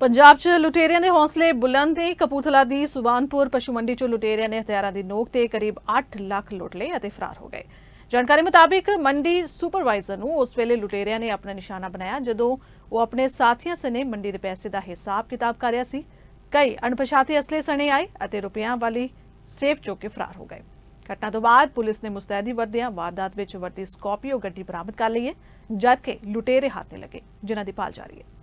ਪੰਜਾਬ 'ਚ ਲੁਟੇਰਿਆਂ ਦੇ ਹੌਸਲੇ ਬੁਲੰਦ ਨੇ। ਕਪੂਰਥਲਾ ਦੀ ਸੁਬਾਨਪੁਰ ਪਸ਼ੂ ਮੰਡੀ 'ਚ ਲੁਟੇਰਿਆਂ ਨੇ ਹਥਿਆਰਾਂ ਦੀ ਨੋਕ ਤੇ ਕਰੀਬ 8 ਲੱਖ ਲੁੱਟ ਲਏ ਅਤੇ ਫਰਾਰ ਹੋ ਗਏ। ਜਾਣਕਾਰੀ ਮੁਤਾਬਿਕ ਮੰਡੀ ਸੁਪਰਵਾਈਜ਼ਰ ਨੂੰ ਉਸ ਵੇਲੇ ਲੁਟੇਰਿਆਂ ਨੇ ਆਪਣਾ ਨਿਸ਼ਾਨਾ ਬਣਾਇਆ, ਜਦੋਂ ਉਹ ਆਪਣੇ ਸਾਥੀਆਂ ਸਨੇ ਮੰਡੀ ਦੇ ਪੈਸੇ ਦਾ ਹਿਸਾਬ ਕਿਤਾਬ ਕਰ ਰਿਹਾ ਸੀ। ਕਈ ਅਣਪਛਾਤੇ ਅਸਲੇ ਸਣੇ ਆਏ ਅਤੇ ਰੁਪਿਆਂ ਵਾਲੀ ਸੇਫ ਚੁੱਕ ਕੇ ਫਰਾਰ ਹੋ ਗਏ। ਘਟਨਾ ਤੋਂ ਬਾਅਦ ਪੁਲਿਸ ਨੇ ਮੁਸਤੈਦੀ ਵਰਦਿਆਂ ਵਾਰਦਾਤ ਵਿੱਚ ਵਰਤੀ ਸਕਾਰਪੀਓ ਗੱਡੀ ਬਰਾਮਦ ਕਰ ਲਈ ਹੈ ਜਦਕਿ ਲੁਟੇਰੇ ਹੱਥ ਨੇ ਲੱਗੇ, ਜਿਨ੍ਹਾਂ ਦੀ ਭਾਲ ਜਾਰੀ ਹੈ।